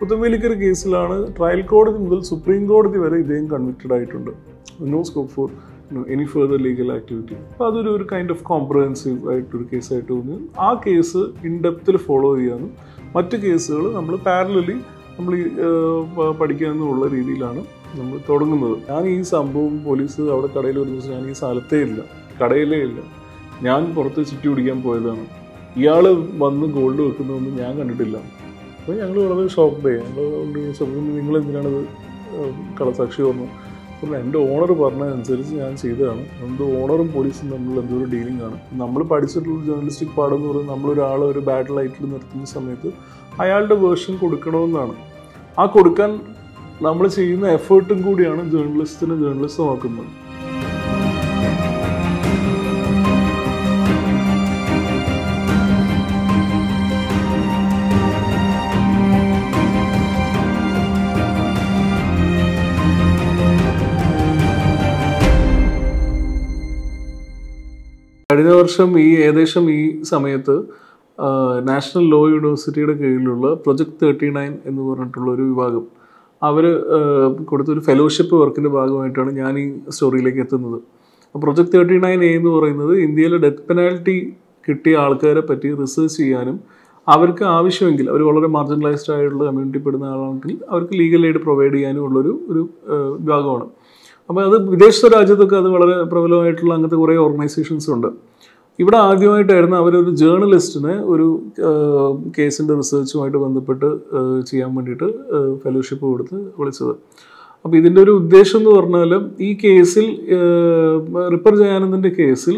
പുത്തമ്പേലിക്കർ കേസിലാണ് ട്രയൽ കോടതി മുതൽ സുപ്രീം കോടതി വരെ ഇദ്ദേഹം കൺവിക്റ്റഡ് ആയിട്ടുണ്ട്. No scope for any further legal activity അപ്പോൾ അതൊരു ഒരു കൈൻഡ് ഓഫ് കോംപ്രഹെൻസീവ് ആയിട്ടൊരു കേസായിട്ട് തോന്നി ആ കേസ് ഇൻ ഡെപ്തിൽ ഫോളോ ചെയ്യാനും മറ്റ് കേസുകൾ നമ്മൾ പാരലലി നമ്മൾ ഈ പഠിക്കാമെന്നുള്ള രീതിയിലാണ് നമ്മൾ തുടങ്ങുന്നത്. ഞാൻ ഈ സംഭവം പോലീസ് അവിടെ കടയിൽ ഒരു ദിവസം ഞാൻ ഈ സ്ഥലത്തേ ഇല്ല കടയിലേ ഇല്ല. ഞാൻ പുറത്ത് ചുറ്റി പിടിക്കാൻ പോയതാണ്. ഇയാൾ വന്ന് ഗോൾഡ് വെക്കുന്നതൊന്നും ഞാൻ കണ്ടിട്ടില്ല. അപ്പോൾ ഞങ്ങൾ വളരെ ഷോക്ക്ഡ് ഞങ്ങൾ നിങ്ങൾ എന്തിനാണത് കളസാക്ഷി വന്നു? അപ്പോൾ എന്റെ ഓണർ പറഞ്ഞതനുസരിച്ച് ഞാൻ ചെയ്തതാണ്. എന്തോ ഓണറും പോലീസും തമ്മിൽ എന്തോ ഒരു ഡീലിംഗ് ആണ്. നമ്മൾ പഠിച്ചിട്ടുള്ള ജേർണലിസ്റ്റിക് പാഠം എന്ന് പറയുന്നത് നമ്മളൊരാളെ ഒരു ബാഡ് ലൈറ്റിൽ നിർത്തുന്ന സമയത്ത് അയാളുടെ വേർഷൻ കൊടുക്കണമെന്നാണ്. ആ കൊടുക്കാൻ നമ്മൾ ചെയ്യുന്ന എഫേർട്ടും കൂടിയാണ് ജേർണലിസ്റ്റിനെ ജേർണലിസ്റ്റ് ജേർണലിസ്റ്റമാക്കുന്നത് കഴിഞ്ഞ വർഷം ഈ ഏകദേശം ഈ സമയത്ത് നാഷണൽ ലോ യൂണിവേഴ്സിറ്റിയുടെ കീഴിലുള്ള പ്രൊജക്ട് തേർട്ടി നയൻ എന്ന് പറഞ്ഞിട്ടുള്ള ഒരു വിഭാഗം അവർ കൊടുത്തൊരു ഫെലോഷിപ്പ് വർക്കിന്റെ ഭാഗമായിട്ടാണ് ഞാൻ ഈ സ്റ്റോറിയിലേക്ക് എത്തുന്നത്. പ്രൊജക്ട് തേർട്ടി നയൻ എ എന്ന് പറയുന്നത് ഇന്ത്യയിലെ ഡെത്ത് പെനാൽറ്റി കിട്ടിയ ആൾക്കാരെ പറ്റി റിസർച്ച് ചെയ്യാനും അവർക്ക് ആവശ്യമെങ്കിൽ അവർ വളരെ മാർജിനലൈസ്ഡ് ആയിട്ടുള്ള കമ്മ്യൂണിറ്റി പെടുന്ന ആളാണെങ്കിൽ അവർക്ക് ലീഗൽ എയ്ഡ് പ്രൊവൈഡ് ചെയ്യാനും ഉള്ളൊരു ഒരു വിഭാഗമാണ്. അപ്പോൾ അത് വിദേശ രാജ്യത്തൊക്കെ അത് വളരെ പ്രബലമായിട്ടുള്ള അങ്ങനത്തെ കുറേ ഓർഗനൈസേഷൻസ് ഉണ്ട്. ഇവിടെ ആദ്യമായിട്ടായിരുന്നു അവരൊരു ജേർണലിസ്റ്റിനെ ഒരു കേസിന്റെ റിസർച്ചുമായിട്ട് ബന്ധപ്പെട്ട് ചെയ്യാൻ വേണ്ടിയിട്ട് ഫെലോഷിപ്പ് കൊടുത്ത് വിളിച്ചത്. അപ്പോൾ ഇതിന്റെ ഒരു ഉദ്ദേശം എന്ന് പറഞ്ഞാൽ ഈ കേസിൽ റിപ്പർ ജയാനന്ദന്റെ കേസിൽ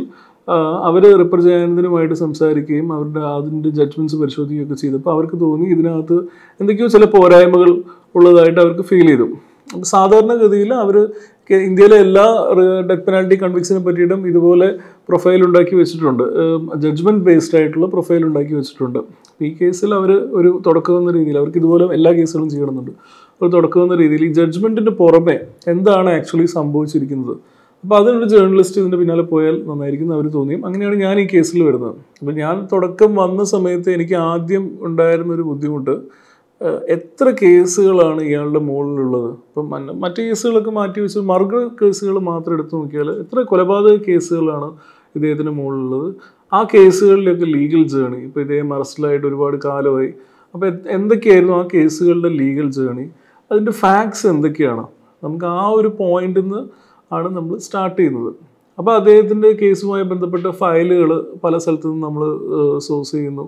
അവർ റിപ്പർ ജയാനന്ദനുമായിട്ട് സംസാരിക്കുകയും അവരുടെ അതിന്റെ ജഡ്ജ്മെന്റ്സ് പരിശോധിക്കുകയൊക്കെ ചെയ്തപ്പോൾ അവർക്ക് തോന്നി ഇതിനകത്ത് എന്തൊക്കെയോ ചില പോരായ്മകൾ ഉള്ളതായിട്ട് അവർക്ക് ഫീൽ ചെയ്തു. സാധാരണഗതിയിൽ അവർ ഇന്ത്യയിലെ എല്ലാ ഡെത്ത് പെനാൽറ്റി കൺവിക്സിനെ പറ്റിയിട്ടും ഇതുപോലെ പ്രൊഫൈൽ ഉണ്ടാക്കി വെച്ചിട്ടുണ്ട്. ജഡ്ജ്മെന്റ് ബേസ്ഡ് ആയിട്ടുള്ള പ്രൊഫൈൽ ഉണ്ടാക്കി വെച്ചിട്ടുണ്ട്. ഈ കേസിൽ അവർ ഒരു തുടക്കം എന്ന രീതിയിൽ അവർക്ക് ഇതുപോലെ എല്ലാ കേസുകളും ചെയ്യണമെന്നുണ്ട്. ഒരു തുടക്കം എന്ന രീതിയിൽ ഈ ജഡ്ജ്മെന്റിന് പുറമെ എന്താണ് ആക്ച്വലി സംഭവിച്ചിരിക്കുന്നത്? അപ്പോൾ അതിനൊരു ജേർണലിസ്റ്റ് ഇതിന്റെ പിന്നാലെ പോയാൽ നന്നായിരിക്കും അവർ തോന്നിയും. അങ്ങനെയാണ് ഞാൻ ഈ കേസിൽ വരുന്നത്. അപ്പോൾ ഞാൻ തുടക്കം വന്ന സമയത്ത് എനിക്ക് ആദ്യം ഉണ്ടായിരുന്നൊരു ബുദ്ധിമുട്ട് എത്ര കേസുകളാണ് ഇയാളുടെ മുകളിലുള്ളത്? ഇപ്പം മറ്റ് കേസുകളൊക്കെ മാറ്റി വെച്ച് മർഗ കേസുകൾ മാത്രം എടുത്തു നോക്കിയാൽ എത്ര കൊലപാതക കേസുകളാണ് ഇദ്ദേഹത്തിന് മുകളിലുള്ളത്? ആ കേസുകളിലൊക്കെ ലീഗൽ ജേണി ഇപ്പോൾ ഇദ്ദേഹം അറസ്റ്റിലായിട്ട് ഒരുപാട് കാലമായി. അപ്പോൾ എന്തൊക്കെയായിരുന്നു ആ കേസുകളുടെ ലീഗൽ ജേണി അതിന്റെ ഫാക്ട്സ് എന്തൊക്കെയാണ്? നമുക്ക് ആ ഒരു പോയിന്റിൽ നിന്ന് ആണ് നമ്മൾ സ്റ്റാർട്ട് ചെയ്യുന്നത്. അപ്പോൾ അദ്ദേഹത്തിന്റെ കേസുമായി ബന്ധപ്പെട്ട ഫയലുകൾ പല സ്ഥലത്തു നിന്ന് നമ്മൾ സോഴ്സ് ചെയ്യുന്നു.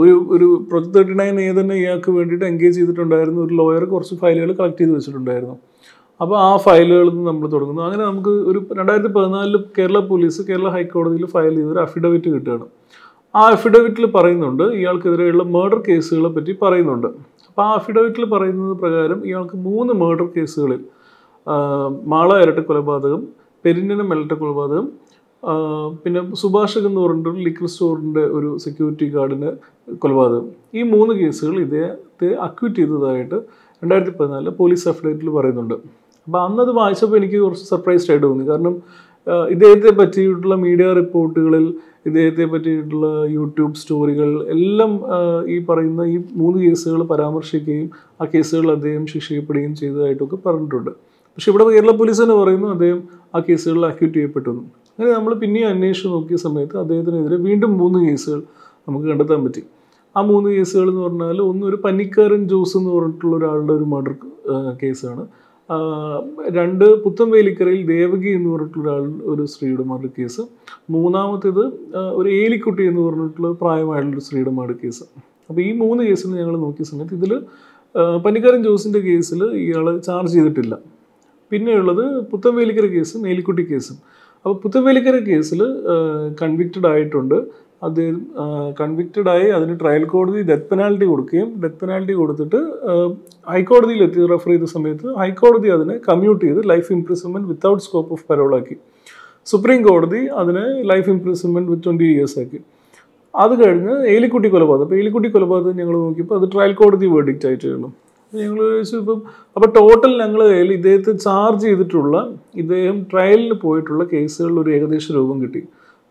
ഒരു ഒരു പ്രൊജക്ട് തേർട്ടി നയൻ എ തന്നെ ഇയാൾക്ക് വേണ്ടിയിട്ട് എൻഗേജ് ചെയ്തിട്ടുണ്ടായിരുന്നു. ഒരു ലോയർ കുറച്ച് ഫയലുകൾ കളക്ട് ചെയ്ത് വെച്ചിട്ടുണ്ടായിരുന്നു. അപ്പോൾ ആ ഫയലുകളിൽ നിന്ന് നമ്മൾ തുടങ്ങുന്നു. അങ്ങനെ നമുക്ക് ഒരു രണ്ടായിരത്തി പതിനാലിൽ കേരള പോലീസ് കേരള ഹൈക്കോടതിയിൽ ഫയൽ ചെയ്തൊരു അഫിഡവിറ്റ് കിട്ടുകയാണ്. ആ അഫിഡവിറ്റിൽ പറയുന്നുണ്ട് ഇയാൾക്കെതിരെയുള്ള മേർഡർ കേസുകളെ പറ്റി പറയുന്നുണ്ട്. അപ്പോൾ ആ അഫിഡവിറ്റിൽ പറയുന്നത് പ്രകാരം ഇയാൾക്ക് മൂന്ന് മേർഡർ കേസുകളിൽ മാള ഇരട്ട കൊലപാതകം പെരിഞ്ഞനം ഇരട്ട കൊലപാതകം പിന്നെ സുഭാഷക് എന്ന് പറഞ്ഞിട്ട് ലിക്വർ സ്റ്റോറിന്റെ ഒരു സെക്യൂരിറ്റി ഗാർഡിന്റെ കൊലപാതകം. ഈ മൂന്ന് കേസുകൾ ഇദ്ദേഹത്തെ അക്യൂറ്റ് ചെയ്തതായിട്ട് രണ്ടായിരത്തി പതിനാലിൽ പോലീസ് അഫിഡേറ്റിൽ പറയുന്നുണ്ട്. അപ്പോൾ അന്നത് വായിച്ചപ്പോൾ എനിക്ക് കുറച്ച് സർപ്രൈസ്ഡ് ആയിട്ട് തോന്നി. കാരണം ഇദ്ദേഹത്തെ പറ്റിയിട്ടുള്ള മീഡിയ റിപ്പോർട്ടുകളിൽ ഇദ്ദേഹത്തെ പറ്റിയിട്ടുള്ള യൂട്യൂബ് സ്റ്റോറികൾ എല്ലാം ഈ പറയുന്ന ഈ മൂന്ന് കേസുകൾ പരാമർശിക്കുകയും ആ കേസുകൾ അദ്ദേഹം ശിക്ഷിക്കപ്പെടുകയും ചെയ്തതായിട്ടൊക്കെ പറഞ്ഞിട്ടുണ്ട്. പക്ഷെ ഇവിടെ കേരള പോലീസ് തന്നെ പറയുന്നു അദ്ദേഹം ആ കേസുകളിൽ അക്യൂറ്റ് ചെയ്യപ്പെട്ടു. അങ്ങനെ നമ്മൾ പിന്നെയും അന്വേഷിച്ച് നോക്കിയ സമയത്ത് അദ്ദേഹത്തിനെതിരെ വീണ്ടും മൂന്ന് കേസുകൾ നമുക്ക് കണ്ടെത്താൻ പറ്റി. ആ മൂന്ന് കേസുകൾ എന്ന് പറഞ്ഞാൽ ഒന്ന് ഒരു പന്നിക്കാരൻ ജോസ് എന്ന് പറഞ്ഞിട്ടുള്ള ഒരാളുടെ ഒരു മർഡർ കേസാണ്. രണ്ട് പുത്തൻവേലിക്കരയിൽ ദേവകി എന്ന് പറഞ്ഞിട്ടുള്ള ഒരാൾ ഒരു സ്ത്രീയുടെ മർഡർ കേസ് മൂന്നാമത്തേത് ഒരു ഏലിക്കുട്ടി എന്ന് പറഞ്ഞിട്ടുള്ള പ്രായമായിട്ടുള്ള ഒരു സ്ത്രീയുടെ മർഡർ കേസ് അപ്പോൾ ഈ മൂന്ന് കേസിൽ ഞങ്ങൾ നോക്കിയ സമയത്ത് ഇതിൽ പന്നിക്കാരൻ ജോസിന്റെ കേസിൽ ഇയാൾ ചാർജ് ചെയ്തിട്ടില്ല. പിന്നെയുള്ളത് പുത്തൻവേലിക്കര കേസും ഏലിക്കുട്ടി കേസും. അപ്പോൾ പുത്തുവേലിക്കര കേസിൽ കൺവിക്റ്റഡ് ആയിട്ടുണ്ട്. അദ്ദേഹം കൺവിക്റ്റഡ് ആയി അതിന് ട്രയൽ കോടതി ഡെത്ത് പെനാൽറ്റി കൊടുക്കുകയും ഡെത്ത് പെനാൽറ്റി കൊടുത്തിട്ട് ഹൈക്കോടതിയിൽ എത്തി റെഫർ ചെയ്ത സമയത്ത് ഹൈക്കോടതി അതിനെ കമ്മ്യൂട്ട് ചെയ്ത് life imprisonment without scope of പരോളാക്കി supreme കോടതി അതിനെ life imprisonment with twenty years ആക്കി. അത് കഴിഞ്ഞ് ഏലിക്കുട്ടി കൊലപാതകം. അപ്പോൾ ഏലിക്കുട്ടി കൊലപാതകം ഞങ്ങൾ നോക്കിയപ്പോൾ അത് ട്രയൽ കോടതി വേർഡിക്റ്റ് ആയിട്ടായിരുന്നു. ഞങ്ങൾ ചോദിച്ചു ഇപ്പം അപ്പോൾ ടോട്ടൽ ഞങ്ങൾ കയ്യിൽ ഇദ്ദേഹത്തെ ചാർജ് ചെയ്തിട്ടുള്ള ഇദ്ദേഹം ട്രയലിന് പോയിട്ടുള്ള കേസുകളിൽ ഒരു ഏകദേശ രൂപം കിട്ടി.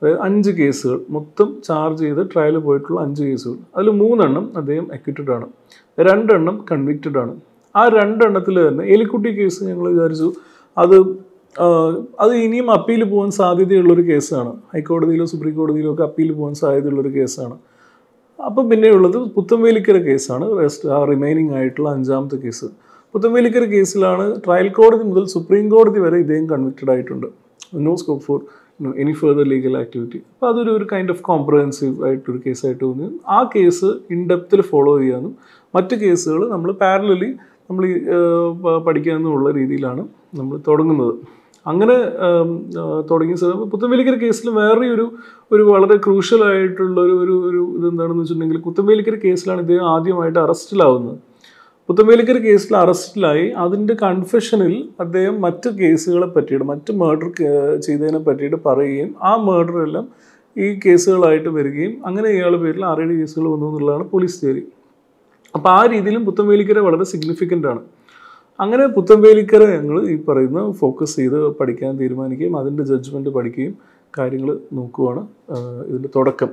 അതായത് അഞ്ച് കേസുകൾ മൊത്തം ചാർജ് ചെയ്ത് ട്രയലിൽ പോയിട്ടുള്ള അഞ്ച് കേസുകൾ അതിൽ മൂന്നെണ്ണം അദ്ദേഹം അക്യൂറ്റഡ് ആണ്. രണ്ടെണ്ണം കൺവിക്റ്റഡ് ആണ്. ആ രണ്ടെണ്ണത്തിൽ തന്നെ എലിക്കുട്ടി കേസ് ഞങ്ങൾ വിചാരിച്ചു അത് അത് ഇനിയും അപ്പീൽ പോകാൻ സാധ്യതയുള്ളൊരു കേസാണ് ഹൈക്കോടതിയിലോ സുപ്രീം കോടതിയിലോ ഒക്കെ അപ്പീൽ പോകാൻ സാധ്യതയുള്ളൊരു കേസാണ് അപ്പം പിന്നെയുള്ളത് പുത്തൻവേലിക്കര കേസാണ്. റെസ്റ്റ് ആ റിമൈനിങ് ആയിട്ടുള്ള അഞ്ചാമത്തെ കേസ്. പുത്തൻവേലിക്കര കേസിലാണ് ട്രയൽ കോടതി മുതൽ സുപ്രീം കോടതി വരെ ഇദ്ദേഹം കൺവിക്റ്റഡ് ആയിട്ടുണ്ട്. No scope for any further legal activity അപ്പോൾ അതൊരു ഒരു കൈൻഡ് ഓഫ് കോംപ്രഹെൻസീവ് ആയിട്ടൊരു കേസായിട്ട് തോന്നി ആ കേസ് ഇൻ ഇൻഡെപ്തിൽ ഫോളോ ചെയ്യാനും മറ്റ് കേസുകൾ നമ്മൾ പാരലലി നമ്മൾ പഠിക്കാമെന്നുള്ള രീതിയിലാണ് നമ്മൾ തുടങ്ങുന്നത്. അങ്ങനെ തുടങ്ങിയ സ്ഥലം പുത്തൻവേലിക്കര കേസിൽ വേറെ ഒരു ഒരു വളരെ ക്രൂഷ്യൽ ആയിട്ടുള്ള ഒരു ഒരു ഒരു ഇതെന്താണെന്ന് വെച്ചിട്ടുണ്ടെങ്കിൽ പുത്തൻവേലിക്കര കേസിലാണ് ഇദ്ദേഹം ആദ്യമായിട്ട് അറസ്റ്റിലാവുന്നത്. പുത്തമ്പേലിക്കര കേസിൽ അറസ്റ്റിലായി. അതിന്റെ കൺഫെഷനിൽ അദ്ദേഹം മറ്റ് കേസുകളെ പറ്റിയിട്ട് മറ്റ് മർഡർ ചെയ്തതിനെ പറ്റിയിട്ട് പറയുകയും ആ മർഡർ എല്ലാം ഈ കേസുകളായിട്ട് വരികയും അങ്ങനെ ഇയാളുടെ പേരിൽ ആറേഴ് കേസുകൾ വന്നു എന്നുള്ളതാണ് പോലീസ് തിയറി. അപ്പോൾ ആ രീതിയിലും പുത്തമ്പേലിക്കര വളരെ സിഗ്നിഫിക്കന്റ് ആണ്. അങ്ങനെ പുത്തൻവേലിക്കര ഞങ്ങൾ ഈ പറയുന്ന ഫോക്കസ് ചെയ്ത് പഠിക്കാൻ തീരുമാനിക്കുകയും അതിന്റെ ജഡ്ജ്മെന്റ് പഠിക്കുകയും കാര്യങ്ങൾ നോക്കുവാണ് ഇതിന്റെ തുടക്കം.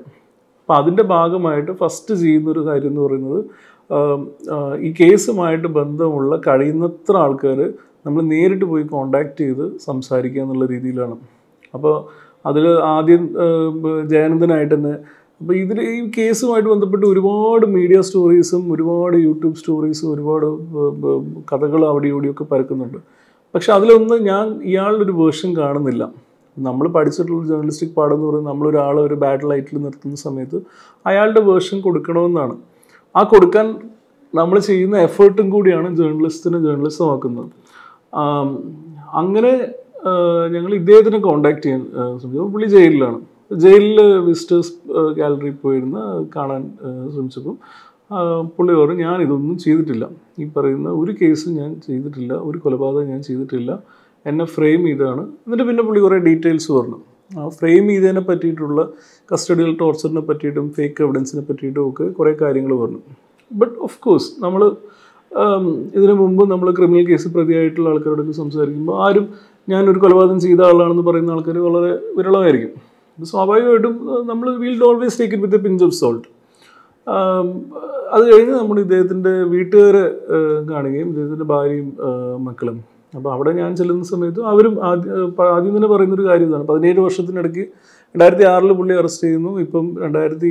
അപ്പോൾ അതിന്റെ ഭാഗമായിട്ട് ഫസ്റ്റ് ചെയ്യുന്നൊരു കാര്യം എന്ന് പറയുന്നത് ഈ കേസുമായിട്ട് ബന്ധമുള്ള കഴിയുന്നത്ര ആൾക്കാർ നമ്മൾ നേരിട്ട് പോയി കോണ്ടാക്ട് ചെയ്ത് സംസാരിക്കുക എന്നുള്ള രീതിയിലാണ്. അപ്പോൾ അതിൽ ആദ്യം ജയാനന്ദനായിട്ട് തന്നെ അപ്പോൾ ഇതിൽ ഈ കേസുമായിട്ട് ബന്ധപ്പെട്ട് ഒരുപാട് മീഡിയ സ്റ്റോറീസും ഒരുപാട് യൂട്യൂബ് സ്റ്റോറീസും ഒരുപാട് കഥകൾ അവിടെ ഇവിടെയൊക്കെ പരക്കുന്നുണ്ട്. പക്ഷെ അതിലൊന്നും ഞാൻ ഇയാളുടെ ഒരു വേർഷൻ കാണുന്നില്ല. നമ്മൾ പഠിച്ചിട്ടുള്ള ജേർണലിസ്റ്റിക് പാഠം എന്ന് പറയുന്നത് നമ്മളൊരാളെ ഒരു ബാഡ് ലൈറ്റിൽ നിർത്തുന്ന സമയത്ത് അയാളുടെ വേർഷൻ കൊടുക്കണമെന്നാണ്. ആ കൊടുക്കാൻ നമ്മൾ ചെയ്യുന്ന എഫേർട്ടും കൂടിയാണ് ജേർണലിസ്റ്റിനെ ജേർണലിസമാക്കുന്നത് അങ്ങനെ ഞങ്ങൾ ഇദ്ദേഹത്തിനെ കോണ്ടാക്ട് ചെയ്യാൻ ശ്രമിച്ചു. പുള്ളി ജയിലിലാണ്. ജയിലിൽ വിസിറ്റേഴ്സ് ഗാലറിയിൽ പോയിരുന്ന് കാണാൻ ശ്രമിച്ചപ്പം പുള്ളി പറഞ്ഞു ഞാൻ ഇതൊന്നും ചെയ്തിട്ടില്ല. ഈ പറയുന്ന ഒരു കേസും ഞാൻ ചെയ്തിട്ടില്ല ഒരു കൊലപാതകം ഞാൻ ചെയ്തിട്ടില്ല. എന്നെ ഫ്രെയിം ചെയ്താണ്. എന്നിട്ട് പിന്നെ പുള്ളി കുറേ ഡീറ്റെയിൽസ് പറഞ്ഞു. ആ ഫ്രെയിം ചെയ്തതിനെ പറ്റിയിട്ടുള്ള കസ്റ്റഡിയൽ ടോർച്ചറിനെ പറ്റിയിട്ടും ഫേക്ക് എവിഡൻസിനെ പറ്റിയിട്ടും ഒക്കെ കുറേ കാര്യങ്ങൾ പറഞ്ഞു. ബട്ട് ഓഫ് കോഴ്സ് നമ്മൾ ഇതിനു മുമ്പ് നമ്മൾ ക്രിമിനൽ കേസ് പ്രതിയായിട്ടുള്ള ആൾക്കാരോടൊക്കെ സംസാരിക്കുമ്പോൾ ആരും ഞാനൊരു കൊലപാതകം ചെയ്ത ആളാണെന്ന് പറയുന്ന ആൾക്കാർ വളരെ വിരളമായിരിക്കും. സ്വാഭാവികമായിട്ടും നമ്മൾ will always take it with a pinch of salt അത് കഴിഞ്ഞ് നമ്മൾ ഇദ്ദേഹത്തിന്റെ വീട്ടുകാരെ കാണുകയും ഇദ്ദേഹത്തിന്റെ ഭാര്യയും മക്കളും. അപ്പോൾ അവിടെ ഞാൻ ചെല്ലുന്ന സമയത്ത് അവരും ആദ്യം ആദ്യം തന്നെ പറയുന്നൊരു കാര്യം ഇതാണ് പതിനേഴ് വർഷത്തിനിടയ്ക്ക് രണ്ടായിരത്തി ആറിൽ പുള്ളി അറസ്റ്റ് ചെയ്യുന്നു. ഇപ്പം രണ്ടായിരത്തി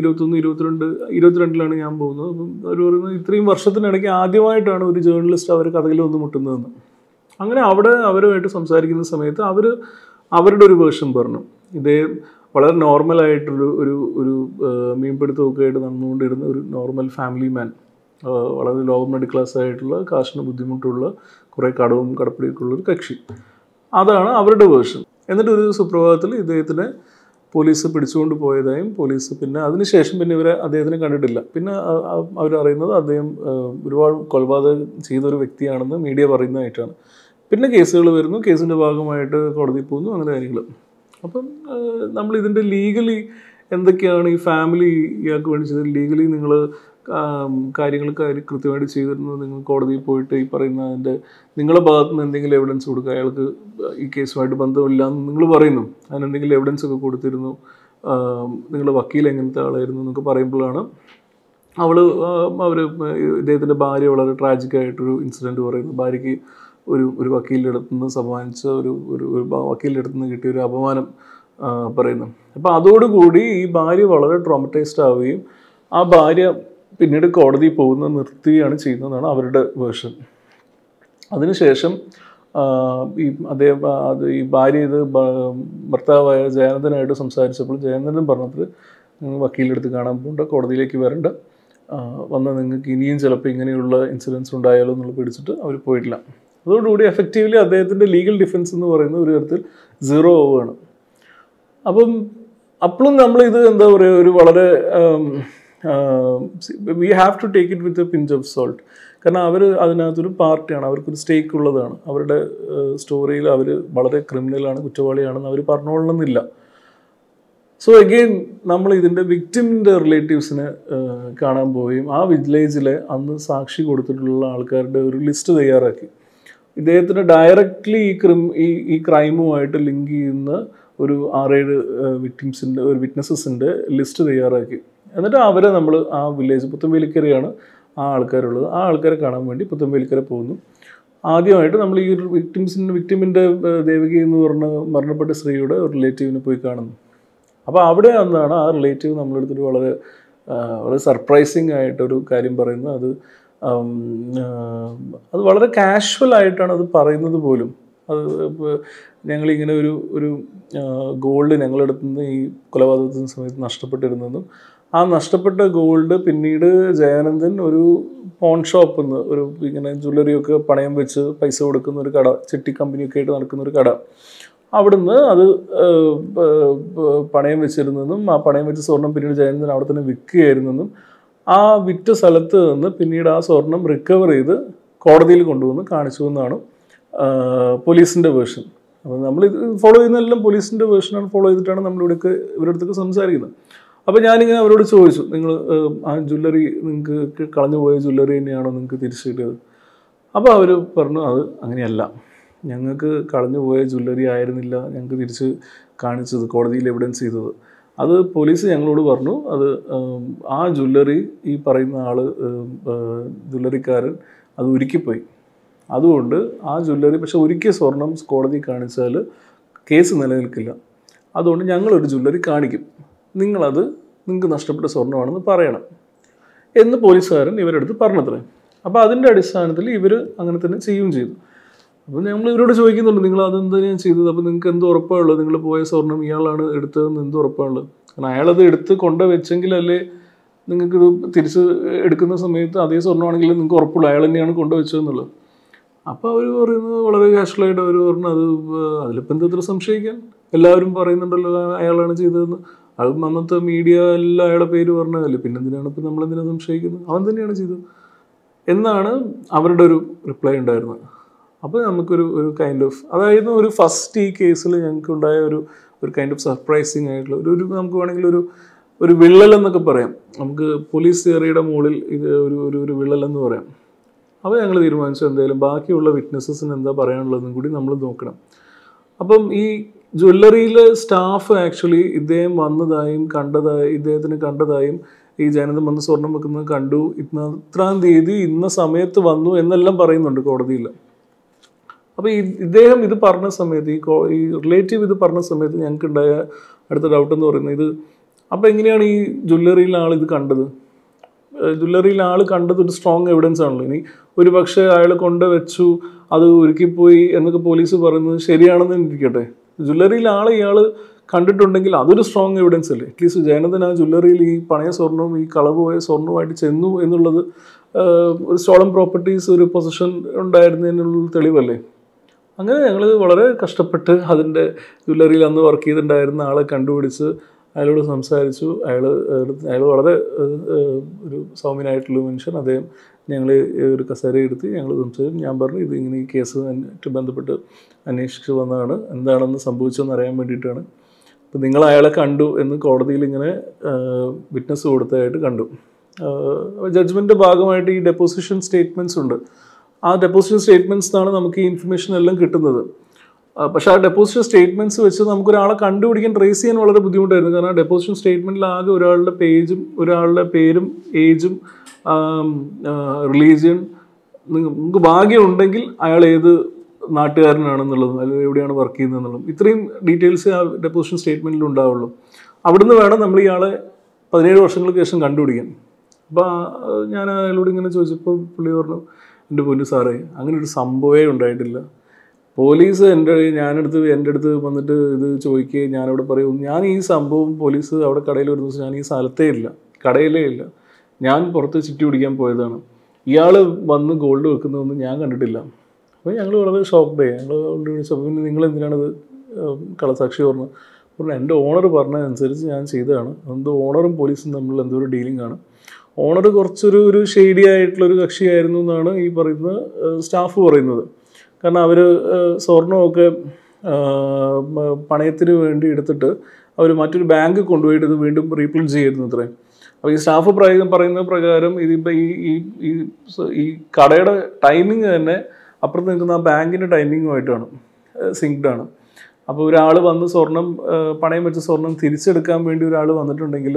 ഇരുപത്തൊന്ന് ഇരുപത്തിരണ്ട് ഇരുപത്തിരണ്ടിലാണ് ഞാൻ പോകുന്നത്. അപ്പം അവർ പറയുന്നത് ഇത്രയും വർഷത്തിനിടയ്ക്ക് ആദ്യമായിട്ടാണ് ഒരു ജേർണലിസ്റ്റ് അവർ കഥയിൽ വന്ന് മുട്ടുന്നതെന്ന്. അങ്ങനെ അവിടെ അവരുമായിട്ട് സംസാരിക്കുന്ന സമയത്ത് അവർ അവരുടെ ഒരു വേർഷൻ പറഞ്ഞു. ഇതേ വളരെ നോർമലായിട്ടൊരു ഒരു ഒരു മീൻപിടുത്തമൊക്കെ ആയിട്ട് നടന്നുകൊണ്ടിരുന്ന ഒരു നോർമൽ ഫാമിലി മാൻ. വളരെ ലോ മിഡിൽ ക്ലാസ് ആയിട്ടുള്ള കാശിന് ബുദ്ധിമുട്ടുള്ള കുറേ കടവും കടപ്പിടിയൊക്കെ ഉള്ള ഒരു കക്ഷി. അതാണ് അവരുടെ വേർഷൻ. എന്നിട്ട് ഒരു സുപ്രഭാതത്തിൽ ഇദ്ദേഹത്തിനെ പോലീസ് പിടിച്ചുകൊണ്ട് പോയതായും പോലീസ് പിന്നെ അതിനുശേഷം പിന്നെ ഇവരെ അദ്ദേഹത്തിനെ കണ്ടിട്ടില്ല. പിന്നെ അവരറിയുന്നത് അദ്ദേഹം ഒരുപാട് കൊലപാതകം ചെയ്ത ഒരു വ്യക്തിയാണെന്ന് മീഡിയ പറയുന്നതായിട്ടാണ്. പിന്നെ കേസുകൾ വരുന്നു. കേസിന്റെ ഭാഗമായിട്ട് കോടതി പോകുന്നു. അങ്ങനെ കാര്യങ്ങൾ. അപ്പം നമ്മൾ ഇതിന്റെ ലീഗലി എന്തൊക്കെയാണ് ഈ ഫാമിലി ഇയാൾക്ക് വേണ്ടി ചെയ്തത് ലീഗലി നിങ്ങൾ കാര്യങ്ങൾ കൃത്യമായിട്ട് ചെയ്തിരുന്നത് നിങ്ങൾ കോടതിയിൽ പോയിട്ട് ഈ പറയുന്ന അതിന്റെ നിങ്ങളുടെ ഭാഗത്തു നിന്ന് എന്തെങ്കിലും എവിഡൻസ് കൊടുക്കുക അയാൾക്ക് ഈ കേസുമായിട്ട് ബന്ധമില്ല എന്ന് നിങ്ങൾ പറയുന്നു അതിനെന്തെങ്കിലും എവിഡൻസ് ഒക്കെ കൊടുത്തിരുന്നു. നിങ്ങളുടെ വക്കീൽ എങ്ങനത്തെ ആളായിരുന്നു എന്നൊക്കെ പറയുമ്പോഴാണ് അവൾ അവർ ഇദ്ദേഹത്തിന്റെ ഭാര്യ വളരെ ട്രാജിക്കായിട്ടൊരു ഇൻസിഡന്റ് പറയുന്നു. ഭാര്യയ്ക്ക് ഒരു ഒരു വക്കീലിന്റെ അടുത്ത് നിന്ന് സമ്മാനിച്ച ഒരു ഒരു വക്കീലിന്റെ അടുത്ത് നിന്ന് കിട്ടിയ ഒരു അപമാനം പറയുന്നു. അപ്പോൾ അതോടുകൂടി ഈ ഭാര്യ വളരെ ട്രോമറ്റൈസ്ഡ് ആവുകയും ആ ഭാര്യ പിന്നീട് കോടതി പോകുന്ന നിർത്തുകയാണ് ചെയ്യുന്നതാണ് അവരുടെ വേർഷൻ. അതിനുശേഷം ഈ അദ്ദേഹം അത് ഈ ഭാര്യ ഇത് ഭർത്താവായ ജയാനന്ദനായിട്ട് സംസാരിച്ചപ്പോൾ ജയാനന്ദൻ പറഞ്ഞത് നിങ്ങൾ വക്കീലിന്റെ അടുത്ത് കാണാൻ പോകണ്ട കോടതിയിലേക്ക് വരണ്ട. വന്ന് നിങ്ങൾക്ക് ഇനിയും ചിലപ്പോൾ ഇങ്ങനെയുള്ള ഇൻസിഡൻസ് ഉണ്ടായാലോ എന്നുള്ള പേടിച്ചിട്ട് അവർ പോയിട്ടില്ല. അതോടുകൂടി എഫക്റ്റീവ്ലി അദ്ദേഹത്തിന്റെ ലീഗൽ ഡിഫൻസ് എന്ന് പറയുന്ന ഒരു തരത്തിൽ സീറോ ആവുകയാണ്. അപ്പം അപ്പോഴും നമ്മൾ ഇത് എന്താ പറയുക ഒരു വളരെ we have to take it with a pinch of salt കാരണം അവർ അതിനകത്തൊരു പാർട്ടിയാണ് അവർക്കൊരു സ്റ്റേക്ക് ഉള്ളതാണ്. അവരുടെ സ്റ്റോറിയിൽ അവർ വളരെ ക്രിമിനലാണ് കുറ്റവാളിയാണെന്ന് അവർ പറഞ്ഞോളണമെന്നില്ല. സോ അഗെയിൻ നമ്മൾ ഇതിന്റെ വിക്ടിമിന്റെ റിലേറ്റീവ്സിനെ കാണാൻ പോവുകയും ആ വില്ലേജിലെ അന്ന് സാക്ഷി കൊടുത്തിട്ടുള്ള ആൾക്കാരുടെ ഒരു ലിസ്റ്റ് തയ്യാറാക്കി. ഇദ്ദേഹത്തിന് ഡയറക്റ്റ്ലി ഈ ക്രിം ഈ ഈ ക്രൈമുമായിട്ട് ലിങ്ക് ചെയ്യുന്ന ഒരു ആറേഴ് വിക്ടിംസിന്റെ ഒരു വിറ്റ്നസസിന്റെ ലിസ്റ്റ് തയ്യാറാക്കി. എന്നിട്ട് അവരെ നമ്മൾ ആ വില്ലേജ് പുത്തമ്പേലിക്കരയാണ് ആ ആൾക്കാരുള്ളത്. ആ ആൾക്കാരെ കാണാൻ വേണ്ടി പുത്തമ്പേലിക്കര പോകുന്നു. ആദ്യമായിട്ട് നമ്മൾ ഈ ഒരു വിക്ടിംസിന്റെ വിക്ടിമിന്റെ ദേവകി എന്ന് പറഞ്ഞ മരണപ്പെട്ട സ്ത്രീയുടെ ഒരു റിലേറ്റീവിനെ പോയി കാണുന്നു. അപ്പോൾ അവിടെ വന്നാണ് ആ റിലേറ്റീവ് നമ്മളെടുത്തിട്ട് വളരെ വളരെ സർപ്രൈസിങ് ആയിട്ടൊരു കാര്യം പറയുന്നത്. അത് അത് വളരെ കാഷ്വൽ ആയിട്ടാണ് അത് പറയുന്നത് പോലും. അത് ഞങ്ങളിങ്ങനെ ഒരു ഒരു ഗോൾഡ് ഞങ്ങളെടുത്ത് നിന്ന് ഈ കൊലപാതകത്തിന് സമയത്ത് നഷ്ടപ്പെട്ടിരുന്നതും ആ നഷ്ടപ്പെട്ട ഗോൾഡ് പിന്നീട് ജയാനന്ദൻ ഒരു പോൺ ഷോപ്പിൽ നിന്ന് ഒരു ഇങ്ങനെ ജ്വല്ലറിയൊക്കെ പണയം വെച്ച് പൈസ കൊടുക്കുന്ന ഒരു കട ചിട്ടി കമ്പനിയൊക്കെ ആയിട്ട് നടക്കുന്ന ഒരു കട. അവിടുന്ന് അത് പണയം വെച്ചിരുന്നെന്നും ആ പണയം വെച്ച സ്വർണം പിന്നീട് ജയനന്ദൻ അവിടെ തന്നെ വിൽക്കുകയായിരുന്നെന്നും ആ വിറ്റ സ്ഥലത്ത് നിന്ന് പിന്നീട് ആ സ്വർണം റിക്കവർ ചെയ്ത് കോടതിയിൽ കൊണ്ടുവന്ന് കാണിച്ചു എന്നാണ് പോലീസിന്റെ വേർഷൻ അപ്പോൾ നമ്മൾ ഇത് ഫോളോ ചെയ്യുന്നതെല്ലാം പോലീസിന്റെ വേർഷനാണ് ഫോളോ ചെയ്തിട്ടാണ് നമ്മളിവിടേക്ക് ഇവരുടെ അടുത്തൊക്കെ സംസാരിക്കുന്നത്. അപ്പോൾ ഞാനിങ്ങനെ അവരോട് ചോദിച്ചു നിങ്ങൾ ആ ജ്വല്ലറി നിങ്ങൾക്ക് കളഞ്ഞു പോയ ജ്വല്ലറി തന്നെയാണോ നിങ്ങൾക്ക് തിരിച്ചു കിട്ടിയത്? അപ്പോൾ അവർ പറഞ്ഞു അത് അങ്ങനെയല്ല. ഞങ്ങൾക്ക് കളഞ്ഞു പോയ ജ്വല്ലറി ആയിരുന്നില്ല ഞങ്ങൾക്ക് തിരിച്ച് കാണിച്ചത് കോടതിയിൽ എവിഡൻസ് ചെയ്തത്. അത് പോലീസ് ഞങ്ങളോട് പറഞ്ഞു അത് ആ ജ്വല്ലറി ഈ പറയുന്ന ആൾ ജ്വല്ലറിക്കാരൻ അത് ഉരുക്കിപ്പോയി അതുകൊണ്ട് ആ ജ്വല്ലറി പക്ഷെ ഒരുക്കിയ സ്വർണം കോടതി കാണിച്ചാൽ കേസ് നിലനിൽക്കില്ല. അതുകൊണ്ട് ഞങ്ങളൊരു ജ്വല്ലറി കാണിക്കും. നിങ്ങളത് നിങ്ങൾക്ക് നഷ്ടപ്പെട്ട സ്വർണമാണെന്ന് പറയണം എന്ന് പോലീസുകാരൻ ഇവരെടുത്ത് പറഞ്ഞത്രേ. അപ്പോൾ അതിന്റെ അടിസ്ഥാനത്തിൽ ഇവർ അങ്ങനെ തന്നെ ചെയ്യുകയും ചെയ്തു. അപ്പോൾ നമ്മൾ ഇവരോട് ചോദിക്കുന്നുണ്ട് നിങ്ങൾ അതെന്താ ഞാൻ ചെയ്തത്? അപ്പോൾ നിങ്ങൾക്ക് എന്ത് ഉറപ്പാണുള്ളത് നിങ്ങൾ പോയ സ്വർണം ഇയാളാണ് എടുത്തതെന്ന് എന്ത് ഉറപ്പാണുള്ളത് കാരണം അയാളത് എടുത്ത് കൊണ്ട് വെച്ചെങ്കിലല്ലേ നിങ്ങൾക്ക് ഇത് തിരിച്ച് എടുക്കുന്ന സമയത്ത് അതേ സ്വർണമാണെങ്കിൽ നിങ്ങൾക്ക് ഉറപ്പുള്ളൂ. അയാൾ തന്നെയാണ് കൊണ്ടുവച്ചതെന്നുള്ളത് അപ്പോൾ അവർ പറയുന്നത് വളരെ കാഷ്വലായിട്ട് അവർ പറഞ്ഞു അത് അതിലിപ്പോൾ എന്താ ഇത്ര സംശയിക്കാൻ? എല്ലാവരും പറയുന്നുണ്ടല്ലോ അയാളാണ് ചെയ്തതെന്ന്. അത് അന്നത്തെ മീഡിയ എല്ലാം അയാളെ പേര് പറഞ്ഞതല്ലേ പിന്നെ എന്തിനാണ് ഇപ്പം നമ്മളെന്തിനാണ് സംശയിക്കുന്നത്? അവൻ തന്നെയാണ് ചെയ്തത്. എന്നാണ് അവരുടെ ഒരു റിപ്ലൈ ഉണ്ടായിരുന്നത്. അപ്പോൾ നമുക്കൊരു ഒരു കൈൻഡ് ഓഫ് അതായത് ഒരു ഫസ്റ്റ് ഈ കേസിൽ ഞങ്ങൾക്ക് ഉണ്ടായ ഒരു ഒരു കൈൻഡ് ഓഫ് സർപ്രൈസിങ് ആയിട്ടുള്ള ഒരു ഒരു നമുക്ക് വേണമെങ്കിൽ ഒരു ഒരു വിള്ളൽ എന്നൊക്കെ പറയാം. നമുക്ക് പോലീസ് തിയറിയുടെ മുകളിൽ ഇത് ഒരു ഒരു ഒരു വിള്ളൽ എന്ന് പറയാം. അപ്പോൾ ഞങ്ങൾ തീരുമാനിച്ചു എന്തായാലും ബാക്കിയുള്ള വിറ്റ്നസ്സസിന് എന്താ പറയാനുള്ളതെന്നും കൂടി നമ്മൾ നോക്കണം. അപ്പം ഈ ജ്വല്ലറിയിലെ സ്റ്റാഫ് ആക്ച്വലി ഇദ്ദേഹം വന്നതായും കണ്ടതായി ഇദ്ദേഹത്തിന് കണ്ടതായും ഈ ജനതം വന്ന് സ്വർണം വെക്കുന്നത് കണ്ടു. ഇത്രാം തീയതി ഇന്ന സമയത്ത് വന്നു എന്നെല്ലാം പറയുന്നുണ്ട് കോടതിയിൽ. അപ്പോൾ ഈ ഇദ്ദേഹം ഇത് പറഞ്ഞ സമയത്ത് ഈ ഈ റിലേറ്റീവ് ഇത് പറഞ്ഞ സമയത്ത് ഞങ്ങൾക്ക് ഉണ്ടായ അടുത്ത ഡൗട്ട് എന്ന് പറയുന്നത് ഇത് അപ്പോൾ എങ്ങനെയാണ് ഈ ജ്വല്ലറിയിൽ ആൾ ഇത് കണ്ടത്? ജ്വല്ലറിയിൽ ആൾ കണ്ടത് ഒരു സ്ട്രോങ് എവിഡൻസ് ആണല്ലോ. ഇനി ഒരു പക്ഷേ അയാൾ കൊണ്ട് വെച്ചു അത് ഒരുക്കിപ്പോയി എന്നൊക്കെ പോലീസ് പറയുന്നത് ശരിയാണെന്ന് ഇരിക്കട്ടെ ജ്വല്ലറിയിൽ ആൾ ഇയാൾ കണ്ടിട്ടുണ്ടെങ്കിൽ അതൊരു സ്ട്രോങ് എവിഡൻസ് അല്ലേ? അറ്റ്ലീസ്റ്റ് ജയനന്ദൻ ആ ജ്വല്ലറിയിൽ ഈ പണയ സ്വർണവും ഈ കളവ് പോയ സ്വർണവുമായിട്ട് ചെന്നു എന്നുള്ളത് ഒരു സ്റ്റോളം പ്രോപ്പർട്ടീസ് ഒരു പൊസിഷൻ ഉണ്ടായിരുന്നതിനുള്ള തെളിവല്ലേ? അങ്ങനെ ഞങ്ങൾ വളരെ കഷ്ടപ്പെട്ട് അതിന്റെ ജ്വല്ലറിയിൽ അന്ന് വർക്ക് ചെയ്തിട്ടുണ്ടായിരുന്ന ആളെ കണ്ടുപിടിച്ച് അയാളോട് സംസാരിച്ചു. അയാൾ അയാൾ വളരെ ഒരു സൗമ്യനായിട്ടുള്ള മനുഷ്യൻ. അദ്ദേഹം ഞങ്ങൾ ഒരു കസേര എടുത്ത് ഞങ്ങൾ സംസാരിച്ചു. ഞാൻ പറഞ്ഞു ഇത് ഇങ്ങനെ ഈ കേസുമായിട്ട് ബന്ധപ്പെട്ട് അന്വേഷിച്ച് വന്നതാണ്. എന്താണെന്ന് സംഭവിച്ചതെന്ന് അറിയാൻ വേണ്ടിയിട്ടാണ്. അപ്പം നിങ്ങൾ അയാളെ കണ്ടു എന്ന് കോടതിയിൽ ഇങ്ങനെ വിറ്റ്നസ് കൊടുത്തതായിട്ട് കണ്ടു. ജഡ്ജ്മെന്റ് ഭാഗമായിട്ട് ഈ ഡെപ്പോസിഷൻ സ്റ്റേറ്റ്മെന്റ്സ് ഉണ്ട്. ആ ഡെപ്പോസിറ്റ് സ്റ്റേറ്റ്മെന്റ്സ് നിന്നാണ് നമുക്ക് ഈ ഇൻഫർമേഷൻ എല്ലാം കിട്ടുന്നത്. പക്ഷേ ആ ഡെപ്പോസിറ്റ് സ്റ്റേറ്റ്മെന്റ്സ് വെച്ച് നമുക്ക് ഒരാളെ കണ്ടുപിടിക്കാൻ ട്രേസ് ചെയ്യാൻ വളരെ ബുദ്ധിമുട്ടായിരുന്നു. കാരണം ഡെപ്പോസിറ്റ് സ്റ്റേറ്റ്മെന്റിൽ ആകെ ഒരാളുടെ പേജും ഒരാളുടെ പേരും ഏജും റിലീജിയൻ നിങ്ങൾക്ക് ഭാഗ്യം ഉണ്ടെങ്കിൽ അയാൾ ഏത് നാട്ടുകാരനാണെന്നുള്ളതും അല്ലെങ്കിൽ എവിടെയാണ് വർക്ക് ചെയ്യുന്നതെന്നുള്ളതും ഇത്രയും ഡീറ്റെയിൽസ് ആ ഡെപ്പോസിഷൻ സ്റ്റേറ്റ്മെന്റിൽ ഉണ്ടാവുള്ളൂ. അവിടുന്ന് വേണം നമ്മൾ ഇയാളെ പതിനേഴ് വർഷങ്ങൾക്ക് ശേഷം കണ്ടുപിടിക്കാൻ. അപ്പോൾ ഞാൻ അയാളോട് ഇങ്ങനെ ചോദിച്ചപ്പോൾ പുള്ളി പറഞ്ഞു എന്റെ പൊന്നു സാറേ അങ്ങനെ ഒരു സംഭവമേ ഉണ്ടായിട്ടില്ല. പോലീസ് എന്റെ ഞാനെടുത്ത് എന്റെ അടുത്ത് വന്നിട്ട് ഇത് ചോദിക്കുകയും ഞാനവിടെ പറയും ഞാൻ ഈ സംഭവം പോലീസ് അവിടെ കടയിൽ ഒരു ദിവസം ഞാൻ ഈ സ്ഥലത്തേ ഇല്ല കടയിലേ ഇല്ല. ഞാൻ പുറത്ത് ചുറ്റി പിടിക്കാൻ പോയതാണ്. ഇയാൾ വന്ന് ഗോൾഡ് വെക്കുന്നതൊന്നും ഞാൻ കണ്ടിട്ടില്ല. അപ്പോൾ ഞങ്ങൾ വളരെ ഷോക്ക്ഡായി ഞങ്ങൾ വിളിച്ചപ്പോൾ പിന്നെ നിങ്ങൾ എന്തിനാണിത് കളസാക്ഷി കള്ളസാക്ഷി പറഞ്ഞു പറഞ്ഞു എന്റെ ഓണർ പറഞ്ഞതനുസരിച്ച് ഞാൻ ചെയ്തതാണ്. എന്തോ ഓണറും പോലീസും തമ്മിൽ എന്തോ ഒരു ഡീലിംഗ് ആണ്. ഓണർ കുറച്ചൊരു ഒരു ഷെയ്ഡി ആയിട്ടുള്ളൊരു കക്ഷിയായിരുന്നു എന്നാണ് ഈ പറയുന്ന സ്റ്റാഫ് പറയുന്നത്. കാരണം അവർ സ്വർണമൊക്കെ പണയത്തിന് വേണ്ടി എടുത്തിട്ട് അവർ മറ്റൊരു ബാങ്ക് കൊണ്ടുപോയിട്ട് ഇത് വീണ്ടും റീപ്ലേസ് ചെയ്യുന്നു അത്രേ അപ്പോൾ ഈ സ്റ്റാഫ് പറയുന്ന പ്രകാരം ഇതിപ്പോൾ ഈ ഈ ഈ കടയുടെ ടൈമിംഗ് തന്നെ അപ്പുറത്ത് നിൽക്കുന്ന ആ ബാങ്കിന്റെ ടൈമിങ്ങുമായിട്ടാണ് സിങ്ക്ഡാണ് അപ്പോൾ ഒരാൾ വന്ന് സ്വർണം പണയം വെച്ച സ്വർണം തിരിച്ചെടുക്കാൻ വേണ്ടി ഒരാൾ വന്നിട്ടുണ്ടെങ്കിൽ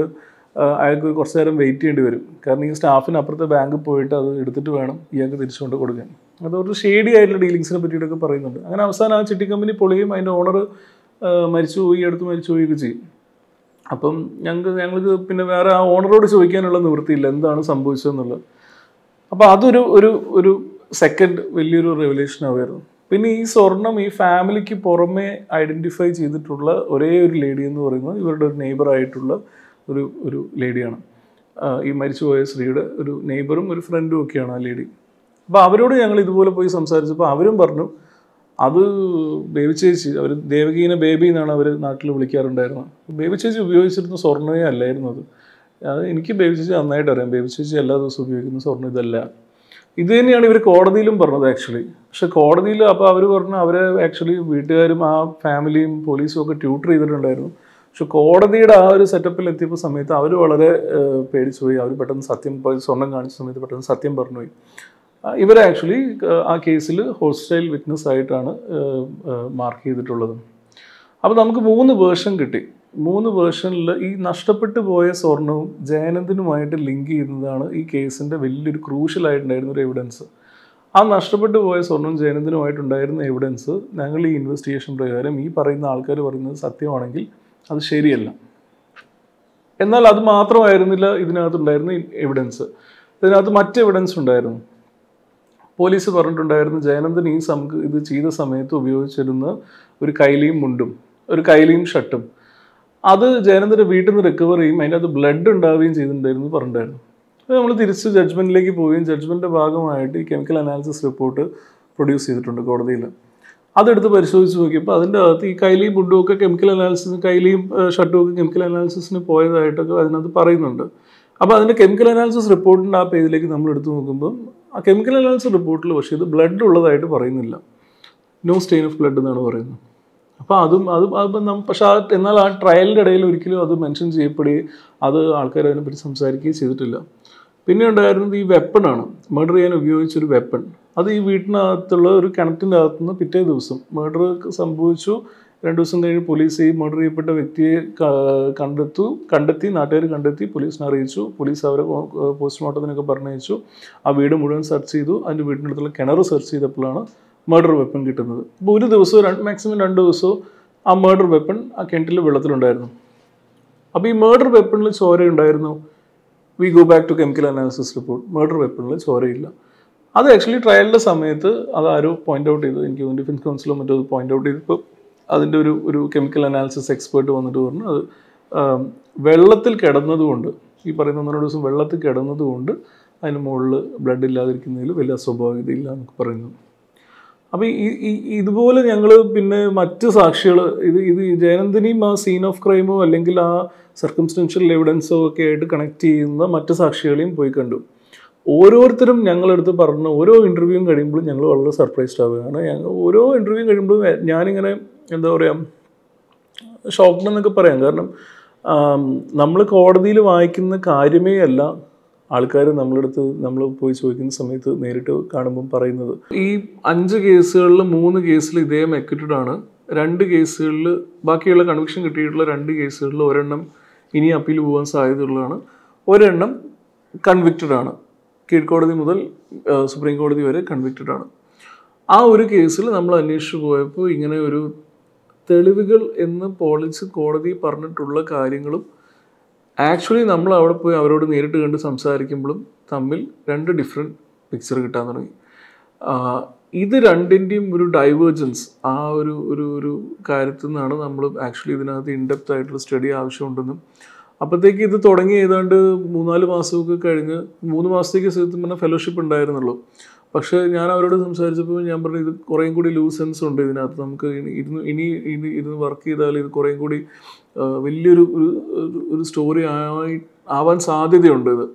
അയാൾക്ക് കുറച്ച് നേരം വെയിറ്റ് ചെയ്യേണ്ടി വരും. കാരണം ഈ സ്റ്റാഫിന് അപ്പുറത്തെ ബാങ്ക് പോയിട്ട് അത് എടുത്തിട്ട് വേണം ഇയാൾക്ക് തിരിച്ചുകൊണ്ട് കൊടുക്കാൻ. അത് ഒരു ഷേഡി ആയിട്ടുള്ള ഡീലിങ്സിനെ പറ്റിയിട്ടൊക്കെ പറയുന്നുണ്ട്. അങ്ങനെ അവസാനം ആ ചിട്ടി കമ്പനി പൊളിയും അതിന്റെ ഓണർ മരിച്ചു പോയി അടുത്ത് മരിച്ചു പോവുകയൊക്കെ ചെയ്യും. അപ്പം ഞങ്ങൾക്ക് ഞങ്ങൾക്ക് പിന്നെ വേറെ ആ ഓണറോട് ചോദിക്കാനുള്ള നിവൃത്തിയില്ല. എന്താണ് സംഭവിച്ചതെന്നുള്ളത്. അപ്പോൾ അതൊരു ഒരു ഒരു സെക്കൻഡ് വലിയൊരു റെവല്യൂഷൻ ആവുമായിരുന്നു. പിന്നെ ഈ സ്വർണം ഈ ഫാമിലിക്ക് പുറമേ ഐഡന്റിഫൈ ചെയ്തിട്ടുള്ള ഒരേ ഒരു ലേഡി എന്ന് പറയുന്നത് ഇവരുടെ ഒരു നെയ്ബർ ആയിട്ടുള്ള ഒരു ഒരു ലേഡിയാണ്. ഈ മരിച്ചുപോയ സ്ത്രീയുടെ ഒരു നെയ്ബറും ഒരു ഫ്രണ്ടും ഒക്കെയാണ് ആ ലേഡി. അപ്പോൾ അവരോട് ഞങ്ങൾ ഇതുപോലെ പോയി സംസാരിച്ചപ്പോൾ അവരും പറഞ്ഞു അത് ബേബി ചേച്ചി അവർ ദേവകീനെ ബേബി എന്നാണ് അവർ നാട്ടിൽ വിളിക്കാറുണ്ടായിരുന്നത്. ബേബി ചേച്ചി ഉപയോഗിച്ചിരുന്ന സ്വർണമേ അല്ലായിരുന്നു അത്. അത് എനിക്ക് ബേബി ചേച്ചി നന്നായിട്ട് അറിയാം. ബേബി ചേച്ചി എല്ലാ ദിവസവും ഉപയോഗിക്കുന്ന സ്വർണം ഇതല്ല. ഇത് തന്നെയാണ് ഇവർ കോടതിയിലും പറഞ്ഞത് ആക്ച്വലി. പക്ഷെ കോടതിയിൽ അപ്പോൾ അവർ പറഞ്ഞു അവരെ ആക്ച്വലി വീട്ടുകാരും ആ ഫാമിലിയും പോലീസും ഒക്കെ ട്യൂട്ടർ ചെയ്തിട്ടുണ്ടായിരുന്നു. പക്ഷെ കോടതിയുടെ ആ ഒരു സെറ്റപ്പിൽ എത്തിയപ്പോൾ സമയത്ത് അവർ വളരെ പേടിച്ചുപോയി. പേടിച്ചു പോയി അവർ പെട്ടെന്ന് സത്യം സ്വർണം കാണിച്ച സമയത്ത് പെട്ടെന്ന് സത്യം പറഞ്ഞുപോയി. ഇവർ ആക്ച്വലി ആ കേസിൽ ഹോസ്റ്റൈൽ വിറ്റ്നസ് ആയിട്ടാണ് മാർക്ക് ചെയ്തിട്ടുള്ളത്. അപ്പോൾ നമുക്ക് മൂന്ന് വേർഷൻ കിട്ടി. മൂന്ന് വേർഷനിൽ ഈ നഷ്ടപ്പെട്ടു പോയ സ്വർണവും ജയനന്ദനുമായിട്ട് ലിങ്ക് ചെയ്യുന്നതാണ് ഈ കേസിന്റെ വലിയൊരു ക്രൂഷ്യലായിട്ടുണ്ടായിരുന്ന ഒരു എവിഡൻസ് ആ നഷ്ടപ്പെട്ടു പോയ സ്വർണവും ജയനന്ദനുമായിട്ടുണ്ടായിരുന്ന എവിഡൻസ് ഞങ്ങൾ ഈ ഇൻവെസ്റ്റിഗേഷൻ പ്രകാരം ഈ പറയുന്ന ആൾക്കാർ പറയുന്നത് സത്യമാണെങ്കിൽ അത് ശരിയല്ല. എന്നാൽ അത് മാത്രമായിരുന്നില്ല ഇതിനകത്തുണ്ടായിരുന്ന എവിഡൻസ് ഇതിനകത്ത് മറ്റ് എവിഡൻസ് ഉണ്ടായിരുന്നു. പോലീസ് പറഞ്ഞിട്ടുണ്ടായിരുന്നു ജയനന്ദൻ ഈ സം ഇത് ചെയ്ത സമയത്ത് ഉപയോഗിച്ചിരുന്ന ഒരു കൈലിയും മുണ്ടും ഒരു കൈലിയും ഷർട്ടും അത് ജയനന്ദന്റെ വീട്ടിൽ നിന്ന് റിക്കവർ ചെയ്യും അതിനകത്ത് ബ്ലഡ് ഉണ്ടാവുകയും ചെയ്തിട്ടുണ്ടായിരുന്നു പറഞ്ഞിട്ടുണ്ടായിരുന്നു. അപ്പോൾ നമ്മൾ തിരിച്ച് ജഡ്ജ്മെന്റിലേക്ക് പോവുകയും ജഡ്ജ്മെന്റിന്റെ ഭാഗമായിട്ട് ഈ കെമിക്കൽ അനാലിസിസ് റിപ്പോർട്ട് പ്രൊഡ്യൂസ് ചെയ്തിട്ടുണ്ട് കോടതിയിൽ. അതെടുത്ത് പരിശോധിച്ച് നോക്കിയപ്പോൾ അതിന്റെ അകത്ത് ഈ കൈലിയും മുണ്ടും ഒക്കെ കെമിക്കൽ അനാലിസിന് കൈലിയും ഷട്ടും ഒക്കെ കെമിക്കൽ അനാലിസിന് പോയതായിട്ടൊക്കെ അതിനകത്ത് പറയുന്നുണ്ട്. അപ്പോൾ അതിന്റെ കെമിക്കൽ അനാലിസിസ് റിപ്പോർട്ടിന്റെ ആ പേജിലേക്ക് നമ്മൾ എടുത്തു നോക്കുമ്പോൾ ആ കെമിക്കൽ അനാലിസിസ് റിപ്പോർട്ടിൽ പക്ഷേ ഇത് ബ്ലഡ് ഉള്ളതായിട്ട് പറയുന്നില്ല. നോ സ്റ്റെയിൻ ഓഫ് ബ്ലഡ് എന്നാണ് പറയുന്നത്. അപ്പോൾ അതും അത് അപ്പം പക്ഷേ ആ എന്നാൽ ആ ട്രയലിന്റെ ഇടയിൽ ഒരിക്കലും അത് മെൻഷൻ ചെയ്യപ്പെടുകയും അത് ആൾക്കാർ അതിനെപ്പറ്റി സംസാരിക്കുകയും ചെയ്തിട്ടില്ല. പിന്നെ ഉണ്ടായിരുന്നത് ഈ വെപ്പണാണ് മർഡർ ചെയ്യാൻ ഉപയോഗിച്ചൊരു വെപ്പൺ അത് ഈ വീട്ടിനകത്തുള്ള ഒരു കിണറ്റിന്റെ അകത്തുനിന്ന് പിറ്റേ ദിവസം മർഡർ സംഭവിച്ചു. രണ്ട് ദിവസം കഴിഞ്ഞ് പോലീസ് ഈ മർഡർ ചെയ്യപ്പെട്ട വ്യക്തിയെ കണ്ടെത്തു. കണ്ടെത്തി നാട്ടുകാർ കണ്ടെത്തി പോലീസിനെ അറിയിച്ചു. പോലീസ് അവരെ പോസ്റ്റ്മോർട്ടത്തിനൊക്കെ പറഞ്ഞയച്ചു. ആ വീട് മുഴുവൻ സെർച്ച് ചെയ്തു. അതിന്റെ വീടിനടുത്തുള്ള കിണർ സെർച്ച് ചെയ്തപ്പോഴാണ് മർഡർ വെപ്പൺ കിട്ടുന്നത്. അപ്പോൾ ഒരു ദിവസവും രണ്ട് മാക്സിമം രണ്ട് ദിവസവും ആ മർഡർ വെപ്പൺ ആ കിണറ്റിൽ വെള്ളത്തിലുണ്ടായിരുന്നു. അപ്പോൾ ഈ മർഡർ വെപ്പണിൽ ചോര ഉണ്ടായിരുന്നു. We go back to chemical analysis report murder വെപ്പണിൽ ചോരയില്ല അത് ആക്ച്വലി ട്രയലിന്റെ സമയത്ത് അത് ആരോ പോയിന്റ് ഔട്ട് ചെയ്തു. എനിക്ക് ഡിഫൻസ് കൗൺസിലോ മറ്റോ പോയിന്റ് ഔട്ട് ചെയ്തപ്പോൾ അതിന്റെ ഒരു ഒരു കെമിക്കൽ അനാലിസിസ് എക്സ്പേർട്ട് വന്നിട്ട് പറഞ്ഞു. അത് വെള്ളത്തിൽ കിടന്നതുകൊണ്ട് ഈ പറയുന്ന ഒന്നര ദിവസം വെള്ളത്തിൽ കിടന്നതുകൊണ്ട് അതിന് മുകളിൽ ബ്ലഡ് ഇല്ലാതിരിക്കുന്നതിൽ വലിയ അസ്വാഭാവികതയില്ല എന്നൊക്കെ പറയുന്നു. അപ്പോൾ ഈ ഇതുപോലെ ഞങ്ങൾ പിന്നെ മറ്റ് സാക്ഷികൾ ഇത് ഇത് ജയനന്ദിനിയും ആ സീൻ ഓഫ് ക്രൈമോ അല്ലെങ്കിൽ ആ സർക്കംസ്റ്റൻഷ്യൽ എവിഡൻസോ ഒക്കെ ആയിട്ട് കണക്ട് ചെയ്യുന്ന മറ്റ് സാക്ഷികളെയും പോയി കണ്ടു. ഓരോരുത്തരും ഞങ്ങളെടുത്ത് പറഞ്ഞ ഓരോ ഇന്റർവ്യൂവും കഴിയുമ്പോഴും ഞങ്ങൾ വളരെ സർപ്രൈസ്ഡ് ആവുകയാണ് ഞങ്ങൾ ഓരോ ഇന്റർവ്യൂ കഴിയുമ്പോഴും ഞാനിങ്ങനെ എന്താ പറയുക ഷോക്ക്ഡ് എന്നൊക്കെ പറയാം. കാരണം നമ്മൾ കോടതിയിൽ വായിക്കുന്ന കാര്യമേ അല്ല ആൾക്കാർ നമ്മളടുത്ത് നമ്മൾ പോയി ചോദിക്കുന്ന സമയത്ത് നേരിട്ട് കാണുമ്പം പറയുന്നത്. ഈ അഞ്ച് കേസുകളിൽ മൂന്ന് കേസിൽ ഇദ്ദേഹം എക്വിറ്റഡ് ആണ് രണ്ട് കേസുകളിൽ ബാക്കിയുള്ള കൺവിക്ഷൻ കിട്ടിയിട്ടുള്ള രണ്ട് കേസുകളിൽ ഒരെണ്ണം ഇനി അപ്പീൽ പോകാൻ സാധ്യതയുള്ളതാണ്. ഒരെണ്ണം കൺവിക്റ്റഡ് ആണ് കീഴ്ക്കോടതി മുതൽ സുപ്രീം കോടതി വരെ കൺവിക്റ്റഡ് ആണ് ആ ഒരു കേസിൽ നമ്മൾ അന്വേഷിച്ചു പോയപ്പോൾ ഇങ്ങനെ ഒരു തെളിവുകൾ എന്ന് പോളിച്ച് കോടതി പറഞ്ഞിട്ടുള്ള കാര്യങ്ങളും ആക്ച്വലി നമ്മൾ അവിടെ പോയി അവരോട് നേരിട്ട് കണ്ട് സംസാരിക്കുമ്പോഴും തമ്മിൽ രണ്ട് ഡിഫറെന്റ് പിക്ചർ കിട്ടാൻ തുടങ്ങി. ഇത് രണ്ടിന്റെയും ഒരു ഡൈവേർജൻസ് ആ ഒരു ഒരു ഒരു കാര്യത്തിൽ നിന്നാണ് നമ്മൾ ആക്ച്വലി ഇതിനകത്ത് ഇൻഡെപ്ത് ആയിട്ടുള്ള സ്റ്റഡി ആവശ്യമുണ്ടെന്നും. അപ്പോഴത്തേക്ക് ഇത് തുടങ്ങി ഏതാണ്ട് മൂന്നാൽ മാസമൊക്കെ കഴിഞ്ഞ് മൂന്ന് മാസത്തേക്ക് സത്യം പറഞ്ഞാൽ ഫെലോഷിപ്പ് ഉണ്ടായിരുന്നുള്ളൂ. പക്ഷേ ഞാൻ അവരോട് സംസാരിച്ചപ്പോൾ ഞാൻ പറഞ്ഞു ഇത് കുറേയും കൂടി ലൂസൻസ് ഉണ്ട് ഇതിനകത്ത്. നമുക്ക് ഇരുന്ന് ഇനി ഇനി ഇരുന്ന് വർക്ക് ചെയ്താൽ ഇത് കുറേയും കൂടി വലിയൊരു ഒരു സ്റ്റോറി ആയി ആവാൻ സാധ്യതയുണ്ട് ഇത്.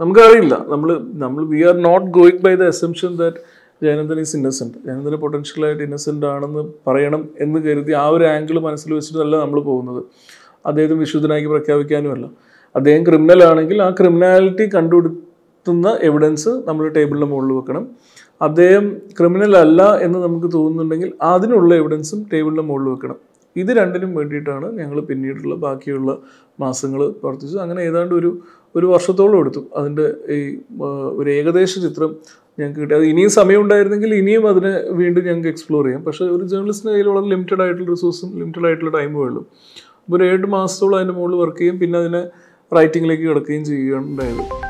നമുക്കറിയില്ല. നമ്മൾ നമ്മൾ we are not going by the assumption that Jayanandan is innocent ജയനന്ദന് പൊട്ടൻഷ്യലായിട്ട് ഇന്നസെന്റ് ആണെന്ന് പറയണം എന്ന് കരുതി ആ ഒരു ആംഗിൾ മനസ്സിൽ വെച്ചിട്ടല്ല നമ്മൾ പോകുന്നത്. അദ്ദേഹത്തെ വിശുദ്ധനാക്കി പ്രഖ്യാപിക്കാനുമല്ല. അദ്ദേഹം ക്രിമിനൽ ആണെങ്കിൽ ആ ക്രിമിനാലിറ്റി കണ്ടുപിടുത്തുന്ന എവിഡൻസ് നമ്മൾ ടേബിളിന്റെ മുകളിൽ വെക്കണം. അദ്ദേഹം ക്രിമിനൽ അല്ല എന്ന് നമുക്ക് തോന്നുന്നുണ്ടെങ്കിൽ അതിനുള്ള എവിഡൻസും ടേബിളിന്റെ മുകളിൽ വെക്കണം. ഇത് രണ്ടിനും വേണ്ടിയിട്ടാണ് ഞങ്ങൾ പിന്നീടുള്ള ബാക്കിയുള്ള മാസങ്ങൾ പ്രവർത്തിച്ചത്. അങ്ങനെ ഏതാണ്ട് ഒരു ഒരു വർഷത്തോളം എടുത്തു. അതിന്റെ ഈ ഒരു ഏകദേശ ചിത്രം ഞങ്ങൾക്ക് കിട്ടി. അത് ഇനിയും സമയം ഉണ്ടായിരുന്നെങ്കിൽ ഇനിയും അതിനെ വീണ്ടും ഞങ്ങൾക്ക് എക്സ്പ്ലോർ ചെയ്യാം. പക്ഷേ ഒരു ജേർണലിസ്റ്റിന്റെ കയ്യിൽ വളരെ ലിമിറ്റഡ് ആയിട്ടുള്ള റിസോഴ്സും ലിമിറ്റഡ് ആയിട്ടുള്ള ടൈമും ഉള്ളൂ. അപ്പോൾ ഒരു ഏഴ് മാസത്തോളം അതിന്റെ മുകളിൽ വർക്ക് ചെയ്യും. പിന്നെ അതിനെ റൈറ്റിങ്ങിലേക്ക് കിടക്കുകയും ചെയ്യുകയാണ് ഉണ്ടായത്.